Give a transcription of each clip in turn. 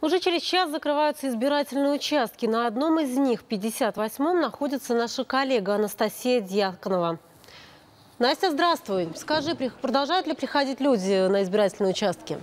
Уже через час закрываются избирательные участки. На одном из них, 58-м, находится наша коллега Анастасия Дьяконова. Настя, здравствуй. Скажи, продолжают ли приходить люди на избирательные участки?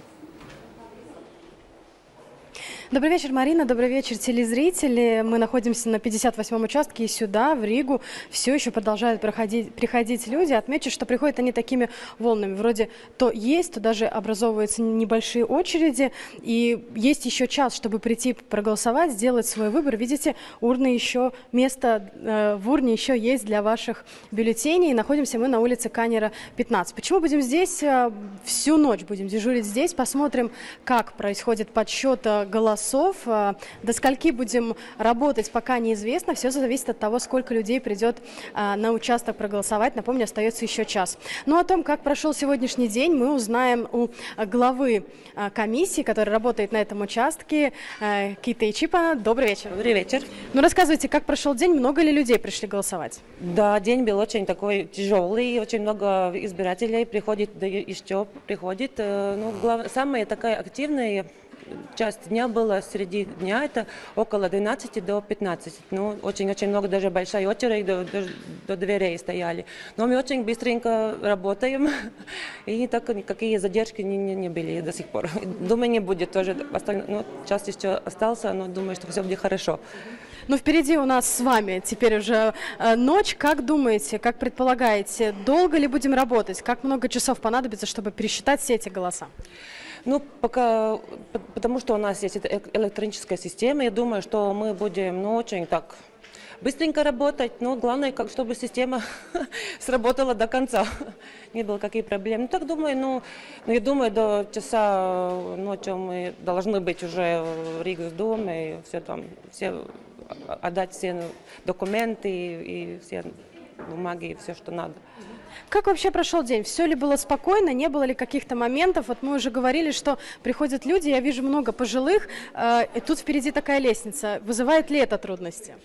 Добрый вечер, Марина. Добрый вечер, телезрители. Мы находимся на 58-м участке и сюда, в Ригу, все еще продолжают проходить, приходить люди. Отмечу, что приходят они такими волнами. Вроде то есть, то даже образовываются небольшие очереди. И есть еще час, чтобы прийти проголосовать, сделать свой выбор. Видите, урны еще, место э, в урне еще есть для ваших бюллетеней. Находимся мы на улице Канера, 15. Почему будем здесь? Э, всю ночь будем дежурить здесь. Посмотрим, как происходит подсчет э, голосов голосов. Э, до скольки будем работать, пока неизвестно. Все зависит от того, сколько людей придет э, на участок проголосовать. Напомню, остается еще час. Ну, о том, как прошел сегодняшний день, мы узнаем у главы э, комиссии, которая работает на этом участке, Кита Ичипа. Добрый вечер. Добрый вечер. Ну, рассказывайте, как прошел день, много ли людей пришли голосовать? Да, день был очень такой тяжелый, очень много избирателей приходит, да еще приходит. Ну, глав... самые такая активные часть дня была среди дня, это около 12 до 15. Ну, очень-очень много, даже большая очередь до, до, до дверей стояли. Но мы очень быстренько работаем, и так никакие задержки не, не, не были до сих пор. Думаю, не будет тоже. Ну, час еще остался, но думаю, что все будет хорошо. Ну, впереди у нас с вами теперь уже э, ночь. Как думаете, как предполагаете, долго ли будем работать? Как много часов понадобится, чтобы пересчитать все эти голоса? Ну, пока, потому что у нас есть эта электроническая система, я думаю, что мы будем, ну, очень так быстренько работать, но главное, как, чтобы система сработала до конца, не было каких проблем. Ну, так думаю, ну, ну, я думаю, до часа ночи мы должны быть уже в Риге доме, и все там, все отдать все документы и, и все бумаги, и все, что надо. Как вообще прошел день? Все ли было спокойно? Не было ли каких-то моментов? Вот мы уже говорили, что приходят люди, я вижу много пожилых, э, и тут впереди такая лестница. Вызывает ли это трудности?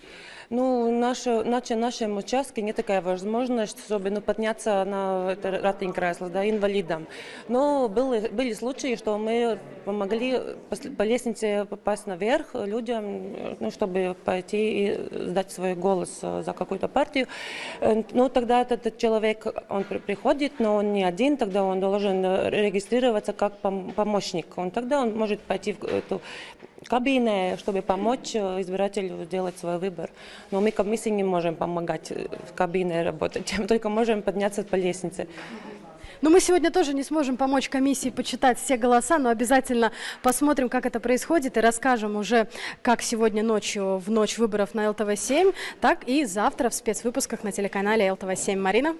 Ну, наша, на нашем участке не такая возможность, особенно подняться на это ратинг кресло, да, инвалидам. Но были, были случаи, что мы помогли по, по лестнице попасть наверх людям, ну, чтобы пойти и сдать свой голос за какую-то партию. Э, ну, тогда этот человек, он приходит, но он не один, тогда он должен регистрироваться как помощник. Он тогда он может пойти в эту кабине, чтобы помочь избирателю сделать свой выбор. Но мы комиссии не можем помогать в кабине работать, только можем подняться по лестнице. Но мы сегодня тоже не сможем помочь комиссии почитать все голоса, но обязательно посмотрим, как это происходит, и расскажем уже, как сегодня ночью, в ночь выборов на ЛТВ-7, так и завтра в спецвыпусках на телеканале ЛТВ-7. Марина?